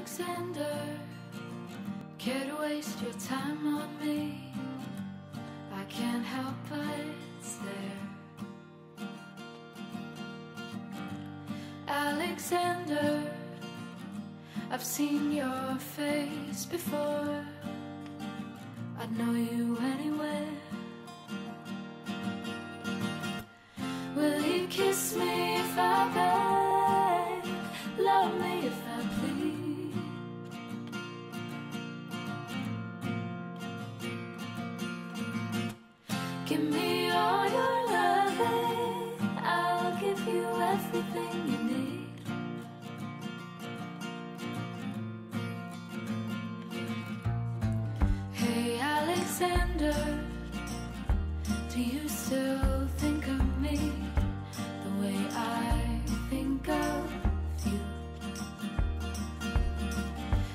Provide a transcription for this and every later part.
Alexander, care to waste your time on me? I can't help but stare. Alexander, I've seen your face before. I'd know you Give me all your loving. Eh? I'll give you everything you need. Hey Alexander, do you still think of me the way I think of you?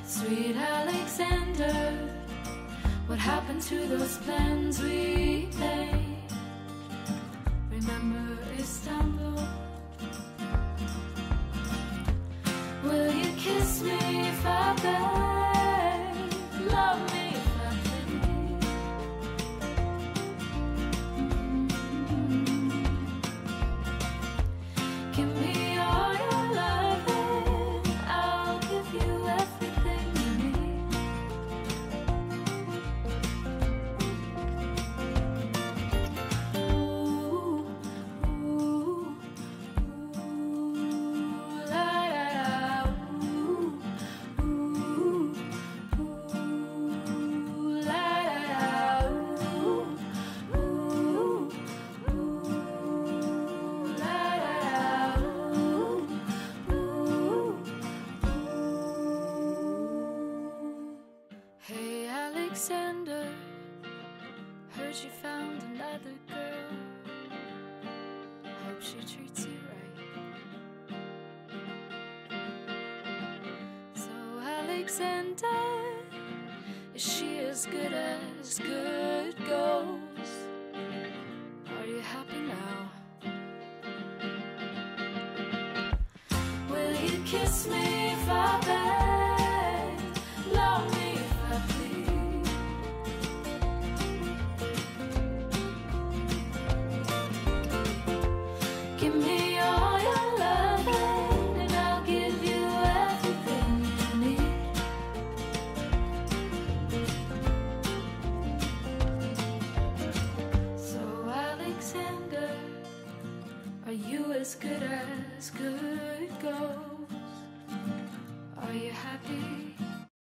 Sweet Alexander, what happened to those plans we Alexander, heard you found another girl. Hope she treats you right. So Alexander, is she as good as good goes? Are you happy now? Will you kiss me if I beg? As good as good goes? Are you happy